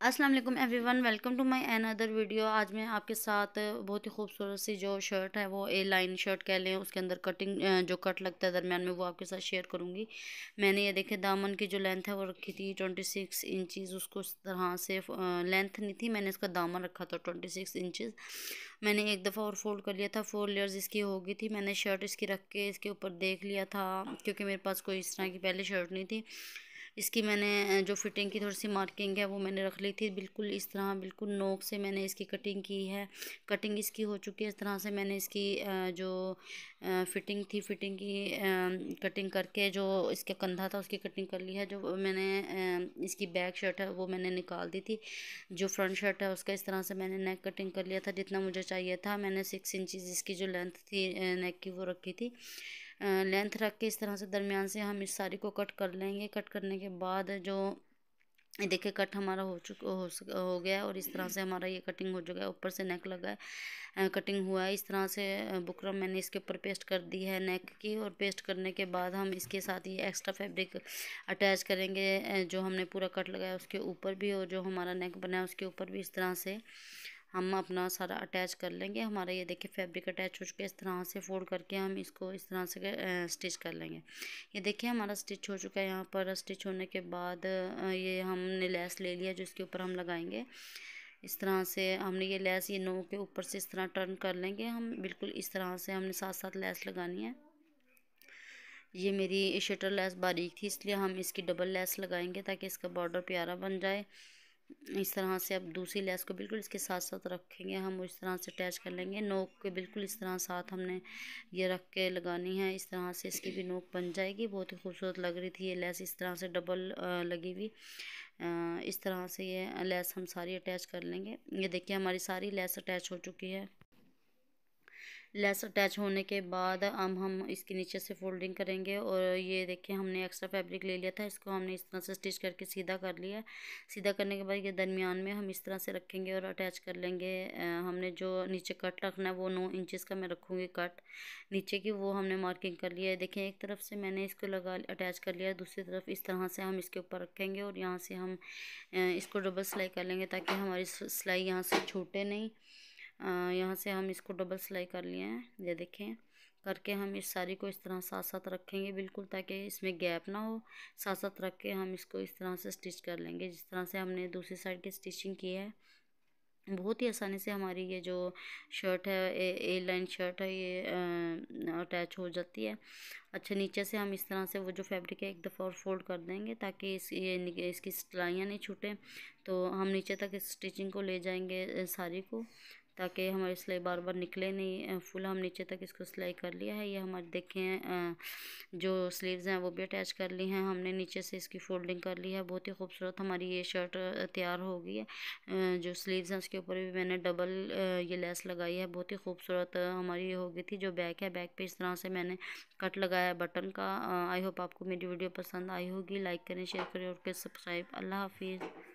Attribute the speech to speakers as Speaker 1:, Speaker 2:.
Speaker 1: अस्सलाम वालेकुम everyone, welcome to my another video. आज मैं आपके साथ बहुत ही खूबसूरत सी जो शर्ट है, वो ए लाइन शर्ट कह लें, उसके अंदर कटिंग जो कट लगता है दरमियान में, वो आपके साथ शेयर करूँगी। मैंने ये देखे, दामन की जो लेंथ है, वो रखी थी ट्वेंटी सिक्स इंचज़ उसको इस तरह से लेंथ नहीं थी, मैंने इसका दामन रखा था ट्वेंटी सिक्स इंचज़ मैंने एक दफ़ा और फोल्ड कर लिया था फोर लेयर्स इसकी होगी थी। मैंने शर्ट इसकी रख के इसके ऊपर देख लिया था, क्योंकि मेरे पास कोई इस तरह की पहले शर्ट नहीं थी। इसकी मैंने जो फिटिंग की थोड़ी सी मार्किंग है वो मैंने रख ली थी। बिल्कुल इस तरह, बिल्कुल नोक से मैंने इसकी कटिंग की है। कटिंग इसकी हो चुकी है, इस तरह से मैंने इसकी जो फिटिंग थी, फिटिंग की कटिंग करके जो इसका कंधा था उसकी कटिंग कर ली है। जो मैंने इसकी बैक शर्ट है वो मैंने निकाल दी थी। जो फ्रंट शर्ट है उसका इस तरह से मैंने नेक कटिंग कर लिया था जितना मुझे चाहिए था। मैंने सिक्स इंचज़ इसकी जो लेंथ थी नेक की वो रखी थी। लेंथ रख के इस तरह से दरमियान से हम इस साड़ी को कट कर लेंगे। कट करने के बाद जो देखिए कट हमारा हो चुका हो, हो गया और इस तरह से हमारा ये कटिंग हो चुका है। ऊपर से नेक लगा है। कटिंग हुआ है। इस तरह से बुकरम मैंने इसके ऊपर पेस्ट कर दी है नेक की और पेस्ट करने के बाद हम इसके साथ ये एक्स्ट्रा फैब्रिक अटैच करेंगे। जो हमने पूरा कट लगाया उसके ऊपर भी और जो हमारा नेक बना है उसके ऊपर भी इस तरह से। हम अपना सारा अटैच कर लेंगे। हमारा ये देखिए फैब्रिक अटैच हो चुका है। इस तरह से फोल्ड करके हम इसको इस तरह से स्टिच कर लेंगे। ये देखिए हमारा स्टिच हो चुका है। यहाँ पर स्टिच होने के बाद ये हमने लेस ले लिया जो इसके ऊपर हम लगाएँगे। इस तरह से हमने ये लेस ये नो के ऊपर से इस तरह टर्न कर लेंगे। हम बिल्कुल इस तरह से हमने साथ साथ लेस लगानी है। ये मेरी शटर लेस बारीक थी, इसलिए हम इसकी डबल लेस लगाएँगे ताकि इसका बॉर्डर प्यारा बन जाए। इस तरह से अब दूसरी लेस को बिल्कुल इसके साथ साथ रखेंगे। हम इस तरह से अटैच कर लेंगे। नोक के बिल्कुल इस तरह साथ हमने ये रख के लगानी है। इस तरह से इसकी भी नोक बन जाएगी। बहुत ही खूबसूरत लग रही थी ये लेस। इस तरह से डबल लगी हुई। इस तरह से ये लेस हम सारी अटैच कर लेंगे। ये देखिए हमारी सारी लेस अटैच हो चुकी है। लेस अटैच होने के बाद अब हम इसके नीचे से फोल्डिंग करेंगे और ये देखिए हमने एक्स्ट्रा फैब्रिक ले लिया था, इसको हमने इस तरह से स्टिच करके सीधा कर लिया सीधा करने के बाद ये दरमियान में हम इस तरह से रखेंगे और अटैच कर लेंगे। हमने जो नीचे कट रखना है वो नौ इंचज़ का मैं रखूँगी कट नीचे की वो हमने मार्किंग कर लिया है। देखें एक तरफ़ से मैंने इसको लगा अटैच कर लिया दूसरी तरफ़ इस तरह से हम इसके ऊपर रखेंगे और यहाँ से हम इसको डबल सिलाई कर लेंगे ताकि हमारी सिलाई यहाँ से छूटे नहीं। यहाँ से हम इसको डबल सिलाई कर लिए हैं। ये देखें करके हम इस साड़ी को इस तरह साथ साथ रखेंगे बिल्कुल ताकि इसमें गैप ना हो। साथ साथ रख के हम इसको इस तरह से स्टिच कर लेंगे जिस तरह से हमने दूसरी साइड की स्टिचिंग की है। बहुत ही आसानी से हमारी ये जो शर्ट है ए, लाइन शर्ट है ये अटैच हो जाती है। अच्छा नीचे से हम इस तरह से वो जो फैब्रिक है एक दफ़ा और फोल्ड कर देंगे ताकि इस ये इसकी सिलाइयाँ नहीं छूटें। तो हम नीचे तक इस स्टिचिंग को ले जाएँगे साड़ी को। ताकि हमारी सिलाई बार बार निकले नहीं फुल हम नीचे तक इसको सिलाई कर लिया है। ये हमारे देखें जो स्लीव्स हैं वो भी अटैच कर ली हैं। हमने नीचे से इसकी फोल्डिंग कर ली है। बहुत ही खूबसूरत हमारी ये शर्ट तैयार हो गई है। जो स्लीव्स हैं उसके ऊपर भी मैंने डबल ये लेस लगाई है। बहुत ही खूबसूरत हमारी ये हो गई थी जो बैक है। बैक पे इस तरह से मैंने कट लगाया है बटन का आई होप आपको मेरी वीडियो पसंद आई होगी। लाइक करें शेयर करें और सब्सक्राइब अल्लाह हाफिज़।